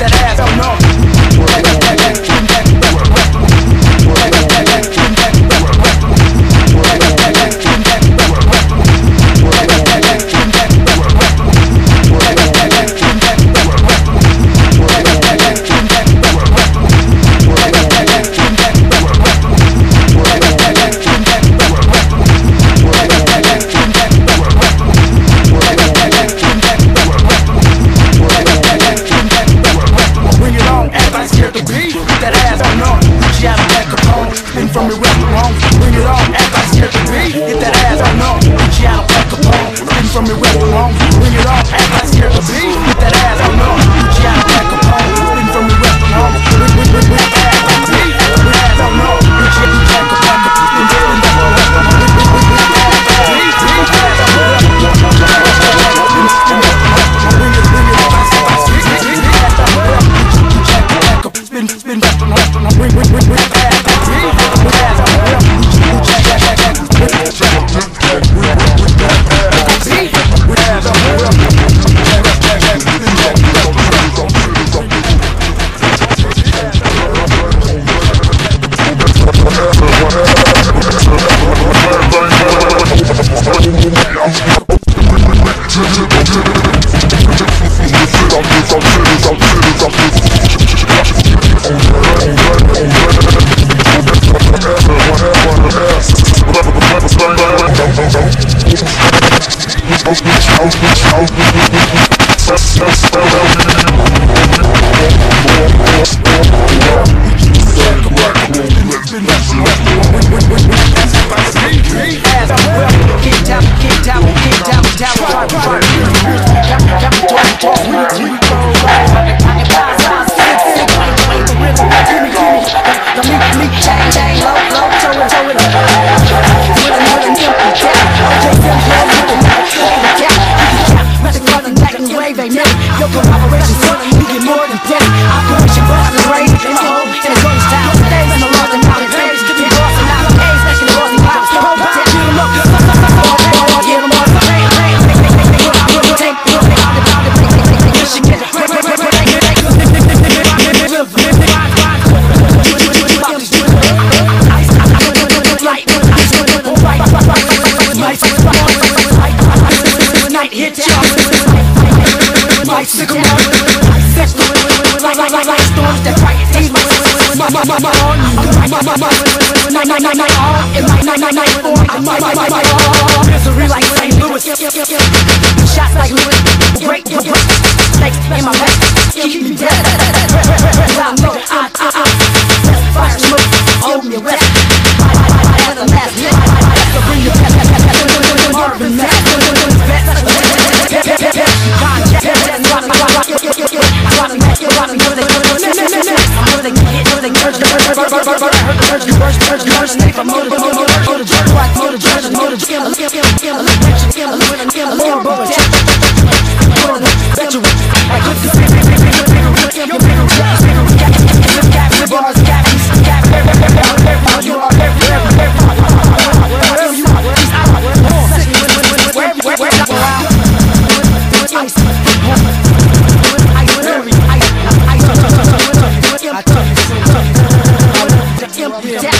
that ass, oh no. Let's go. Your collaboration's running night, night, night, night, my, night, night, night, on. My, my, my, my, on. Misery like St. Louis. Shots like Louis. Break your break. In my back. Keep me dead. I know I, I, I. Fire smoke. Hold me west. I, I, I, I, the last nick. So bring your pep, pep, pep, pep, pep, pep, Marvin Mack. There's